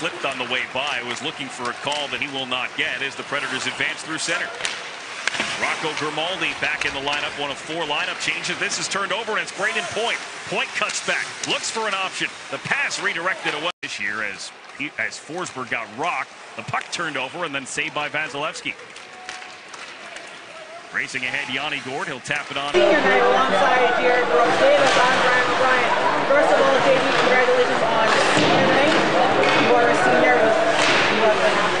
flipped on the way by. Was looking for a call that he will not get as the Predators advance through center. Rocco Grimaldi back in the lineup, one of four lineup changes. This is turned over and it's Brayden Point. Point cuts back, looks for an option. The pass redirected away this year as as Forsberg got rocked. The puck turned over and then saved by Vasilevskiy. Racing ahead, Yanni Gourde. He'll tap it on. Alongside Jared Brooks Davis. I'm Brian O'Brien. First of all, JD, congratulations on senior night. You are a senior. You have been absolutely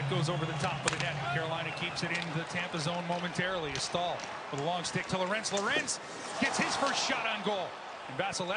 That goes over the top of the net. Carolina keeps it in the Tampa zone momentarily. A stall with a long stick to Lorentz. Lorentz gets his first shot on goal. And Vasilevskiy